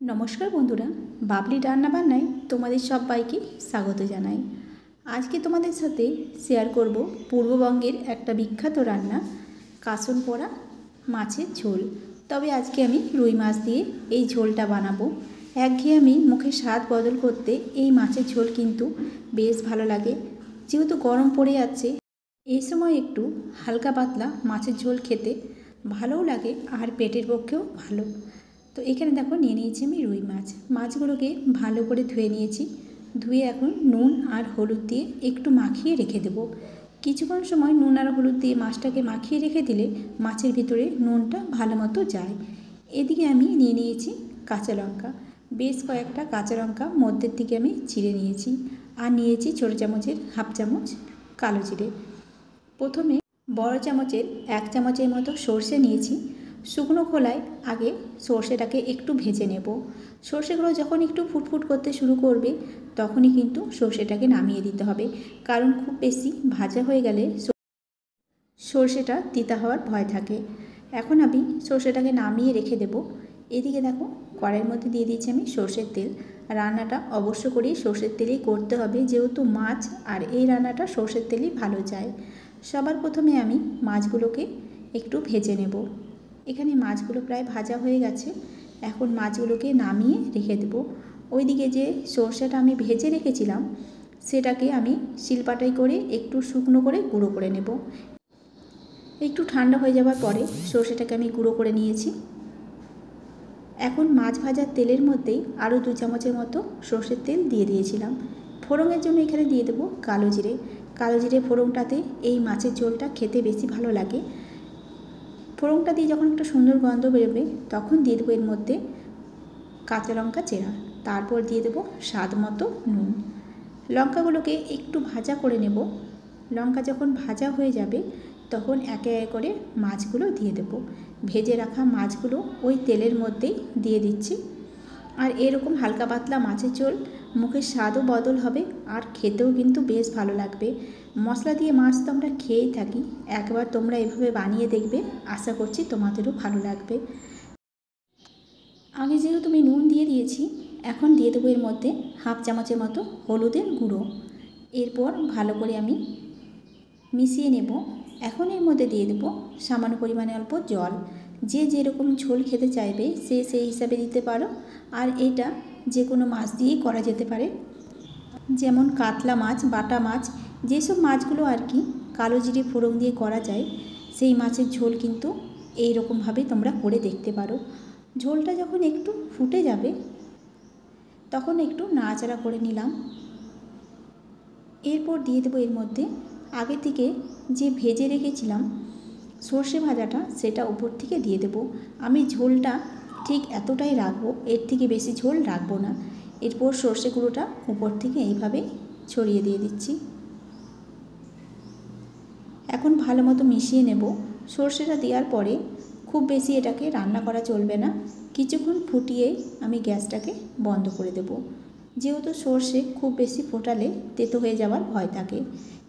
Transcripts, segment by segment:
নমস্কার বন্ধুরা, বাবলি রান্নাবান্নায় তোমাদের সবাইকে স্বাগত জানাই। আজকে তোমাদের সাথে শেয়ার করব পূর্ববঙ্গের একটা বিখ্যাত রান্না কাসন পোড়া মাছের ঝোল। তবে আজকে আমি রুই মাছ দিয়ে এই ঝোলটা বানাবো। একঘেয়ে আমি মুখে স্বাদ বদল করতে এই মাছের ঝোল কিন্তু বেশ ভালো লাগে। যেহেতু গরম পড়ে যাচ্ছে, এই সময় একটু হালকা পাতলা মাছের ঝোল খেতে ভালোও লাগে আর পেটের পক্ষেও ভালো। তো এখানে দেখো নিয়ে নিয়েছি আমি রুই মাছ। মাছগুলোকে ভালো করে ধুয়ে নিয়েছি। ধুয়ে এখন নুন আর হলুদ দিয়ে একটু মাখিয়ে রেখে দেবো। কিছুক্ষণ সময় নুন আর হলুদ দিয়ে মাছটাকে মাখিয়ে রেখে দিলে মাছের ভিতরে নুনটা ভালো মতো যায়। এদিকে আমি নিয়ে নিয়েছি কাঁচা লঙ্কা। বেশ কয়েকটা কাঁচা লঙ্কা মধ্যের দিকে আমি চিড়ে নিয়েছি আর নিয়েছি ছোটো চামচের হাফ চামচ কালো জিরে প্রথমে বড় চামচের এক চামচের মতো সর্ষে নিয়েছি। শুকনো খোলায় আগে সর্ষেটাকে একটু ভেজে নেব। সর্ষেগুলো যখন একটু ফুটফুট করতে শুরু করবে, তখনই কিন্তু সর্ষেটাকে নামিয়ে দিতে হবে। কারণ খুব বেশি ভাজা হয়ে গেলে সর্ষেটা তিতা হওয়ার ভয় থাকে। এখন আমি সর্ষেটাকে নামিয়ে রেখে দেব। এদিকে দেখো, কড়াইয়ের মধ্যে দিয়ে দিয়েছি আমি সর্ষের তেল। রান্নাটা অবশ্য করেই সর্ষের তেলেই করতে হবে, যেহেতু মাছ আর এই রান্নাটা সর্ষের তেলেই ভালো যায়। সবার প্রথমে আমি মাছগুলোকে একটু ভেজে নেব। এখানে মাছগুলো প্রায় ভাজা হয়ে গেছে। এখন মাছগুলোকে নামিয়ে রেখে দেব। ওইদিকে যে সর্ষেটা আমি ভেজে রেখেছিলাম, সেটাকে আমি শিলপাটাই করে একটু শুকনো করে গুঁড়ো করে নেব। একটু ঠান্ডা হয়ে যাওয়ার পরে সর্ষেটাকে আমি গুঁড়ো করে নিয়েছি। এখন মাছ ভাজার তেলের মধ্যেই আরও দু চামচের মতো সর্ষের তেল দিয়ে দিয়েছিলাম। ফোড়নের জন্য এখানে দিয়ে দেবো কালো জিরে। কালো জিরে ফোড়নটাতে এই মাছের ঝোলটা খেতে বেশি ভালো লাগে। ফোড়নটা দিয়ে যখন একটা সুন্দর গন্ধ বেরোবে, তখন দিয়ে দেবো এর মধ্যে কাঁচা লঙ্কা চেরা। তারপর দিয়ে দেবো স্বাদ মতো নুন। লঙ্কাগুলোকে একটু ভাজা করে নেব। লঙ্কা যখন ভাজা হয়ে যাবে, তখন একে একে করে মাছগুলো দিয়ে দেবো। ভেজে রাখা মাছগুলো ওই তেলের মধ্যেই দিয়ে দিচ্ছি। আর এরকম হালকা পাতলা মাছের ঝোল, মুখের স্বাদও বদল হবে আর খেতেও কিন্তু বেশ ভালো লাগবে। মশলা দিয়ে মাছ তো আমরা খেয়েই থাকি, একবার তোমরা এভাবে বানিয়ে দেখবে, আশা করছি তোমাদেরও ভালো লাগবে। আগে যেহেতু আমি নুন দিয়ে দিয়েছি, এখন দিয়ে দেবো এর মধ্যে হাফ চামচের মতো হলুদের গুঁড়ো। এরপর ভালো করে আমি মিশিয়ে নেব। এখন এর মধ্যে দিয়ে দেবো সামান্য পরিমাণে অল্প জল। যে যেরকম ঝোল খেতে চাইবে সে সেই হিসাবে দিতে পারো। আর এটা যে কোনো মাছ দিয়েই করা যেতে পারে। যেমন কাতলা মাছ, বাটা মাছ, যেসব মাছগুলো আর কি কালো জিরে ফোড়ন দিয়ে করা যায়, সেই মাছের ঝোল কিন্তু এই রকমভাবে তোমরা করে দেখতে পারো। ঝোলটা যখন একটু ফুটে যাবে, তখন একটু নাড়াচাড়া করে নিলাম। এরপর দিয়ে দেবো এর মধ্যে আগে থেকে যে ভেজে রেখেছিলাম সর্ষে ভাজাটা সেটা উপর থেকে দিয়ে দেব। আমি ঝোলটা ঠিক এতটাই রাখব, এর থেকে বেশি ঝোল রাখব না। এরপর সর্ষে গুঁড়োটা উপর থেকে এইভাবে ছড়িয়ে দিয়ে দিচ্ছি। এখন ভালো মতো মিশিয়ে নেব। সর্ষেটা দেওয়ার পরে খুব বেশি এটাকে রান্না করা চলবে না। কিছুক্ষণ ফুটিয়ে আমি গ্যাসটাকে বন্ধ করে দেব। যেহেতু সর্ষে খুব বেশি ফোটালে তেতো হয়ে যাওয়ার ভয় থাকে।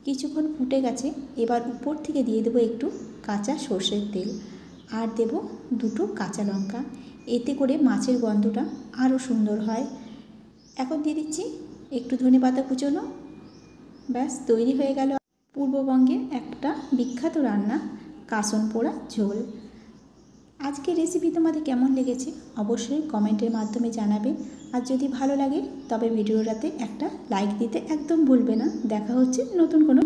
কিছুক্ষণ ফুটে গেছে, এবার উপর থেকে দিয়ে দেবো একটু কাঁচা সর্ষের তেল আর দেব দুটো কাঁচা লঙ্কা। এতে করে মাছের গন্ধটা আরও সুন্দর হয়। এখন দিয়ে দিচ্ছি একটু ধনে পাতা কুচোনো। ব্যাস, তৈরি হয়ে গেল। পূর্ববঙ্গের একটা বিখ্যাত রান্না কাসন পোড়া ঝোল। আজকের রেসিপি তোমাদের কেমন লেগেছে অবশ্যই কমেন্টের মাধ্যমে জানাবে। আর যদি ভালো লাগে, তবে ভিডিওটাতে একটা লাইক দিতে একদম ভুলবে না। দেখা হচ্ছে নতুন কোনো